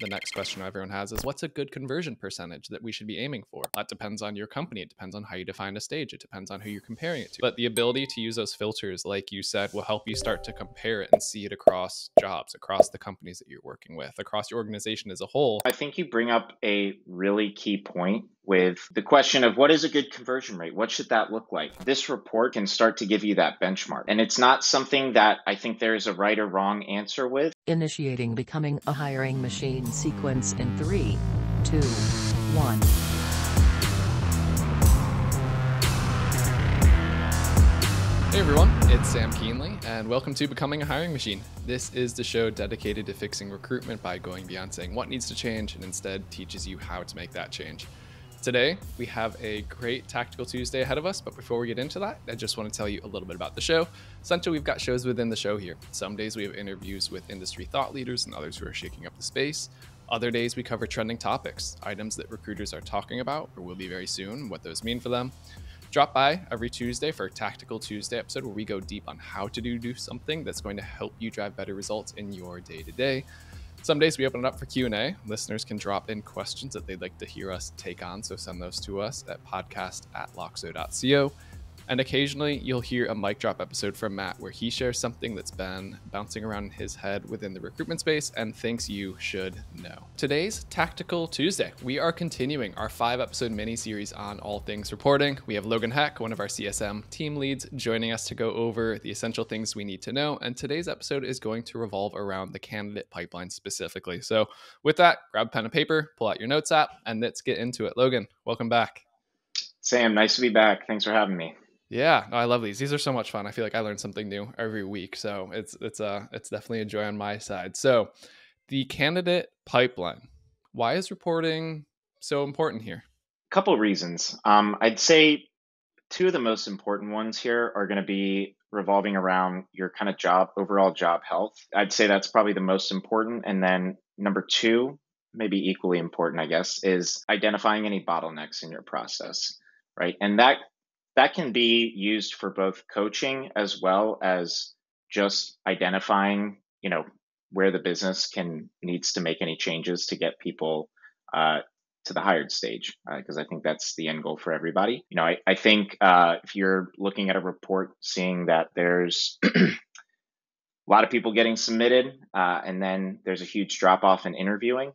the next question everyone has is what's a good conversion percentage that we should be aiming for? That depends on your company. It depends on how you define a stage. It depends on who you're comparing it to. But the ability to use those filters, like you said, will help you start to compare it and see it across jobs, across the companies that you're working with, across your organization as a whole. I think you bring up a really key point with the question of what is a good conversion rate? What should that look like? This report can start to give you that benchmark. And it's not something that I think there is a right or wrong answer with. Initiating becoming a hiring machine sequence in three, two, one. Hey everyone, it's Sam Keenly, and welcome to Becoming a Hiring Machine. This is the show dedicated to fixing recruitment by going beyond saying what needs to change and instead teaches you how to make that change. Today, we have a great Tactical Tuesday ahead of us, but before we get into that, I just want to tell you a little bit about the show. Essentially, we've got shows within the show here. Some days we have interviews with industry thought leaders and others who are shaking up the space. Other days we cover trending topics, items that recruiters are talking about or will be very soon, what those mean for them. Drop by every Tuesday for a Tactical Tuesday episode where we go deep on how to do, do something that's going to help you drive better results in your day to day. Some days we open it up for Q&A. Listeners can drop in questions that they'd like to hear us take on, so send those to us at podcast at loxo.co. And occasionally you'll hear a mic drop episode from Matt where he shares something that's been bouncing around in his head within the recruitment space and thinks you should know. Today's Tactical Tuesday. We are continuing our five episode mini series on all things reporting. We have Logan Heck, one of our CSM team leads, joining us to go over the essential things we need to know. And today's episode is going to revolve around the candidate pipeline specifically. So, with that, grab pen and paper, pull out your notes app, and let's get into it. Logan, welcome back. Sam, nice to be back. Thanks for having me. Yeah, I love these. These are so much fun. I feel like I learn something new every week, so it's it's uh, it's definitely a joy on my side. So, the candidate pipeline. Why is reporting so important here? A couple reasons. Um, I'd say two of the most important ones here are going to be revolving around your kind of job overall job health. I'd say that's probably the most important, and then number two, maybe equally important, I guess, is identifying any bottlenecks in your process, right? And that that can be used for both coaching as well as just identifying, you know, where the business can needs to make any changes to get people uh, to the hired stage because uh, I think that's the end goal for everybody. You know, I, I think uh, if you're looking at a report seeing that there's a lot of people getting submitted uh, and then there's a huge drop off in interviewing,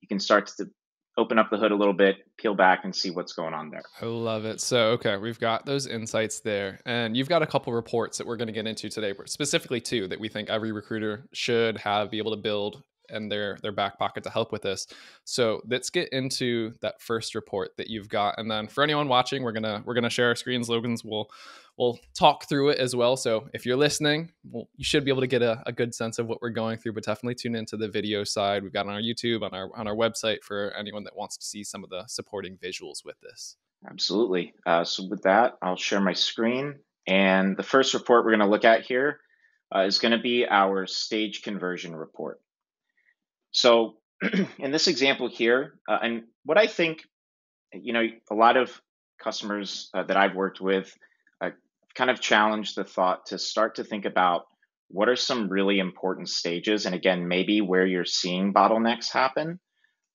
you can start to open up the hood a little bit, peel back and see what's going on there. I love it. So, okay, we've got those insights there. And you've got a couple reports that we're going to get into today, specifically two that we think every recruiter should have be able to build in their their back pocket to help with this. So let's get into that first report that you've got, and then for anyone watching, we're gonna we're gonna share our screens. Logan's will we'll talk through it as well. So if you're listening, well, you should be able to get a, a, good sense of what we're going through. But definitely tune into the video side. We've got on our YouTube, on our on our website for anyone that wants to see some of the supporting visuals with this. Absolutely. Uh, so with that, I'll share my screen. And the first report we're going to look at here uh, is going to be our stage conversion report. So in this example here, uh, and what I think, you know, a lot of customers uh, that I've worked with kind of challenge the thought to start to think about what are some really important stages and again maybe where you're seeing bottlenecks happen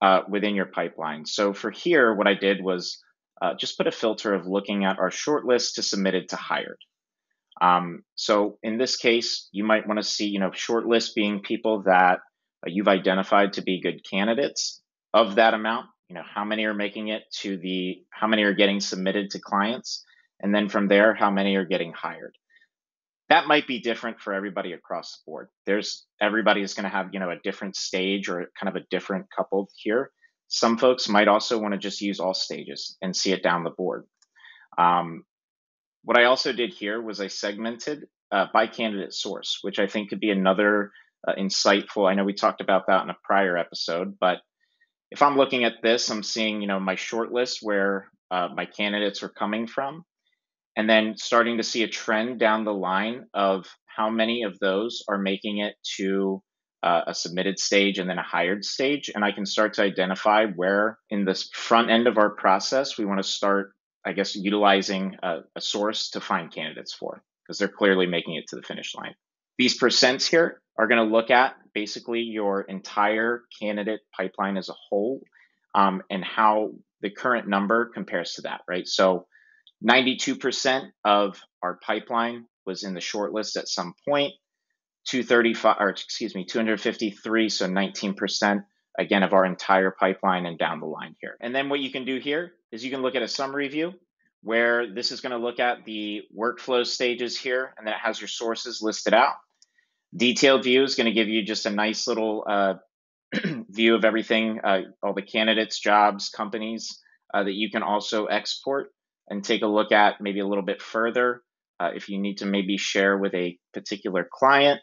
uh, within your pipeline. So for here what i did was uh, just put a filter of looking at our shortlist to submitted to hired. Um, so in this case you might want to see you know shortlist being people that uh, you've identified to be good candidates of that amount you know how many are making it to the how many are getting submitted to clients and then from there, how many are getting hired. That might be different for everybody across the board. There's everybody is going to have, you know, a different stage or kind of a different couple here. Some folks might also want to just use all stages and see it down the board. Um, what I also did here was I segmented uh, by candidate source, which I think could be another uh, insightful. I know we talked about that in a prior episode, but if I'm looking at this, I'm seeing you know my short list where uh, my candidates are coming from, and then starting to see a trend down the line of how many of those are making it to uh, a submitted stage and then a hired stage. And I can start to identify where in this front end of our process we want to start, I guess, utilizing a, a source to find candidates for because they're clearly making it to the finish line. These percents here are going to look at basically your entire candidate pipeline as a whole um, and how the current number compares to that, right? So 92% of our pipeline was in the shortlist at some point. 235 or excuse me 253 so 19% again of our entire pipeline and down the line here and then what you can do here is you can look at a summary view where this is going to look at the workflow stages here and then it has your sources listed out detailed view is going to give you just a nice little uh, view of everything uh, all the candidates jobs companies uh, that you can also export and take a look at maybe a little bit further uh, if you need to maybe share with a particular client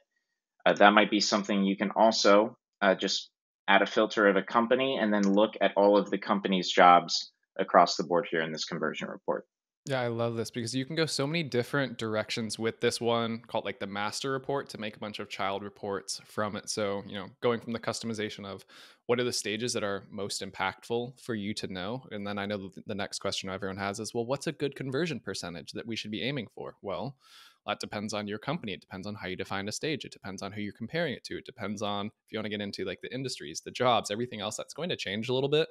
uh, that might be something you can also uh, just add a filter of a company and then look at all of the company's jobs across the board here in this conversion report. Yeah, I love this because you can go so many different directions with this one called like the master report to make a bunch of child reports from it. So, you know, going from the customization of what are the stages that are most impactful for you to know? And then I know the next question everyone has is, well, what's a good conversion percentage that we should be aiming for? Well, that depends on your company. It depends on how you define a stage. It depends on who you're comparing it to. It depends on if you want to get into like the industries, the jobs, everything else that's going to change a little bit.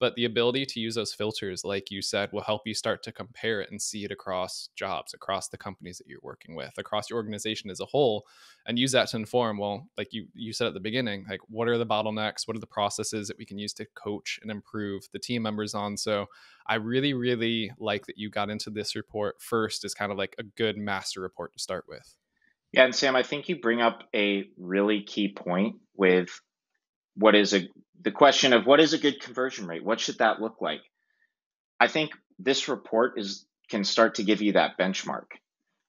But the ability to use those filters, like you said, will help you start to compare it and see it across jobs, across the companies that you're working with, across your organization as a whole, and use that to inform. Well, like you you said at the beginning, like what are the bottlenecks? What are the processes that we can use to coach and improve the team members on? So I really, really like that you got into this report first as kind of like a good master report to start with. Yeah, and Sam, I think you bring up a really key point with what is a the question of what is a good conversion rate? What should that look like? I think this report is can start to give you that benchmark.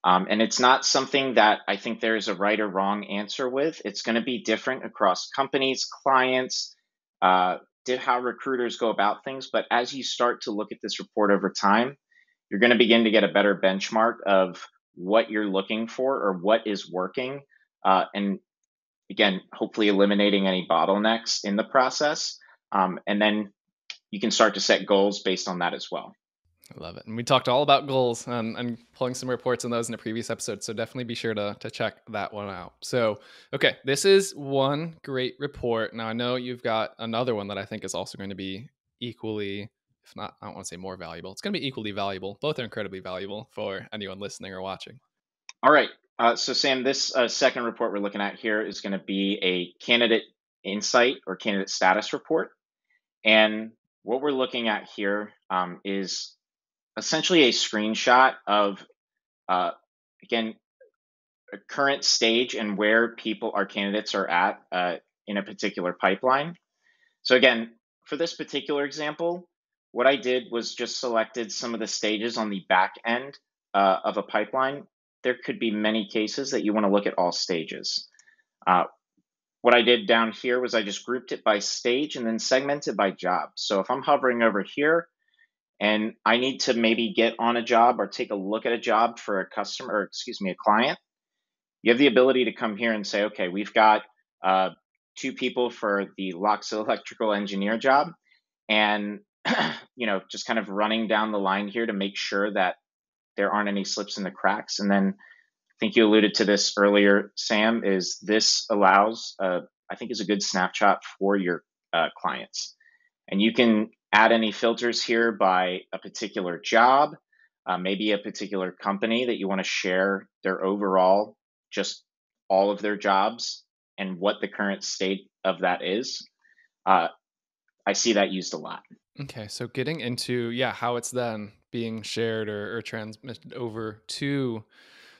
Um, and it's not something that I think there is a right or wrong answer with. It's going to be different across companies, clients, uh, did how recruiters go about things. But as you start to look at this report over time, you're going to begin to get a better benchmark of what you're looking for or what is working. Uh, and again, hopefully eliminating any bottlenecks in the process. Um, and then you can start to set goals based on that as well. I love it. And we talked all about goals and, and pulling some reports on those in a previous episode. So definitely be sure to, to check that one out. So, okay, this is one great report. Now, I know you've got another one that I think is also going to be equally, if not, I don't want to say more valuable. It's going to be equally valuable. Both are incredibly valuable for anyone listening or watching. All right. Uh, so, Sam, this uh, second report we're looking at here is going to be a candidate insight or candidate status report. And what we're looking at here um, is essentially a screenshot of, uh, again, a current stage and where people, our candidates, are at uh, in a particular pipeline. So, again, for this particular example, what I did was just selected some of the stages on the back end uh, of a pipeline. There could be many cases that you want to look at all stages. Uh, what I did down here was I just grouped it by stage and then segmented by job. So if I'm hovering over here, and I need to maybe get on a job or take a look at a job for a customer, or excuse me, a client, you have the ability to come here and say, okay, we've got uh, two people for the Loxo electrical engineer job, and you know, just kind of running down the line here to make sure that there aren't any slips in the cracks. And then I think you alluded to this earlier, Sam, is this allows, uh, I think, is a good snapshot for your uh, clients. And you can add any filters here by a particular job, uh, maybe a particular company that you want to share their overall, just all of their jobs and what the current state of that is. Uh, I see that used a lot. Okay, so getting into yeah, how it's then being shared or, or transmitted over to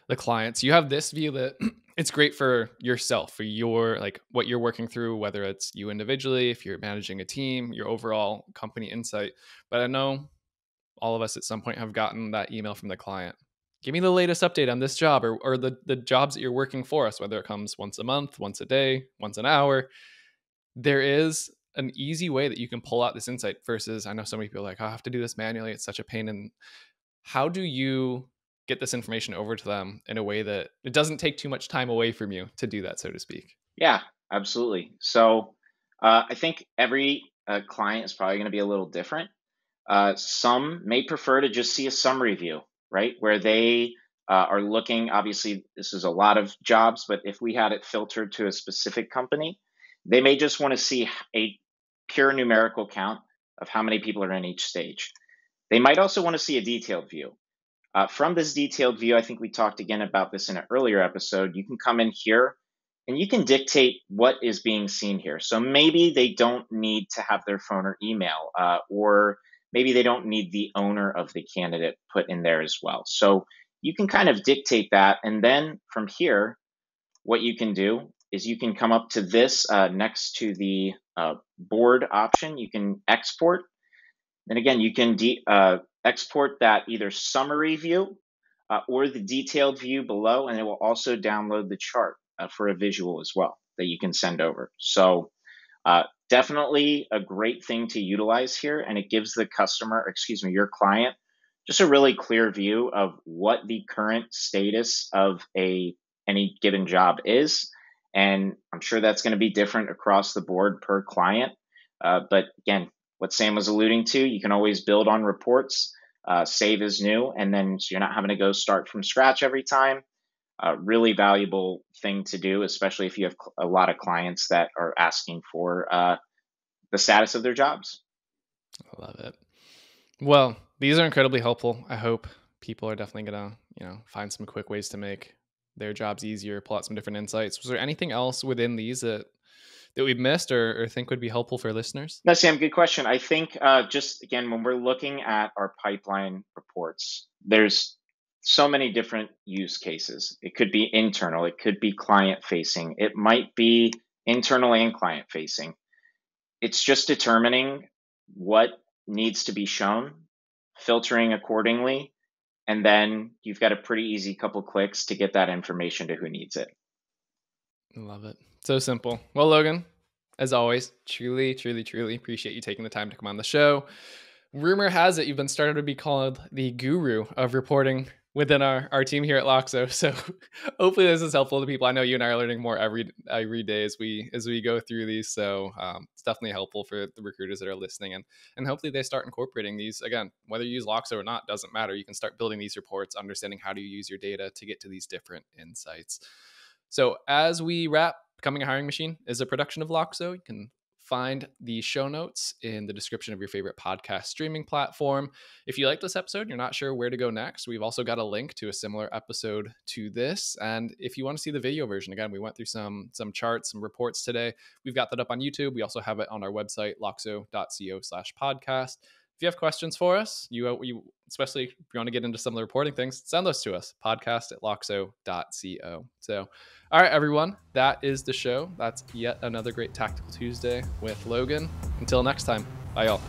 the clients. You have this view that it's great for yourself, for your like what you're working through, whether it's you individually, if you're managing a team, your overall company insight. But I know all of us at some point have gotten that email from the client. Give me the latest update on this job or, or the, the jobs that you're working for us, whether it comes once a month, once a day, once an hour. There is an easy way that you can pull out this insight versus I know so many people like, I have to do this manually. It's such a pain. And how do you get this information over to them in a way that it doesn't take too much time away from you to do that, so to speak. Yeah, absolutely. So uh, I think every uh, client is probably going to be a little different. Uh, some may prefer to just see a summary view, right, where they uh, are looking, obviously, this is a lot of jobs, but if we had it filtered to a specific company, they may just want to see a pure numerical count of how many people are in each stage. They might also want to see a detailed view. Uh, from this detailed view, I think we talked again about this in an earlier episode. You can come in here and you can dictate what is being seen here. So maybe they don't need to have their phone or email, uh, or maybe they don't need the owner of the candidate put in there as well. So you can kind of dictate that. And then from here, what you can do is you can come up to this uh, next to the uh, board option. You can export. And again, you can uh, export that either summary view uh, or the detailed view below, and it will also download the chart uh, for a visual as well that you can send over. So uh, definitely a great thing to utilize here, and it gives the customer, excuse me, your client, just a really clear view of what the current status of a any given job is. And I'm sure that's going to be different across the board per client. Uh, but again, what Sam was alluding to, you can always build on reports, uh, save as new, and then so you're not having to go start from scratch every time. A really valuable thing to do, especially if you have a lot of clients that are asking for uh, the status of their jobs. I love it. Well, these are incredibly helpful. I hope people are definitely gonna, you know, find some quick ways to make their jobs easier, pull out some different insights. Was there anything else within these that that we've missed or, or think would be helpful for listeners? No, Sam, good question. I think uh, just again, when we're looking at our pipeline reports, there's so many different use cases. It could be internal, it could be client facing, it might be internal and client facing. It's just determining what needs to be shown, filtering accordingly, and then you've got a pretty easy couple clicks to get that information to who needs it. Love it. So simple. Well, Logan, as always, truly, truly, truly appreciate you taking the time to come on the show. Rumor has it you've been started to be called the guru of reporting within our, our team here at Loxo. So hopefully this is helpful to people. I know you and I are learning more every every day as we as we go through these. So um, it's definitely helpful for the recruiters that are listening, and and hopefully they start incorporating these. Again, whether you use Loxo or not doesn't matter. You can start building these reports, understanding how to use your data to get to these different insights. So as we wrap, becoming a hiring machine is a production of Loxo. You can find the show notes in the description of your favorite podcast streaming platform. If you like this episode, you're not sure where to go next, we've also got a link to a similar episode to this. And if you want to see the video version, again, we went through some some charts, some reports today. We've got that up on YouTube. We also have it on our website, loxo.co slash podcast if you have questions for us, you, uh, you especially if you want to get into some of the reporting things, send those to us. Podcast at loxo.co. So, all right, everyone, that is the show. That's yet another great Tactical Tuesday with Logan. Until next time, bye, y'all.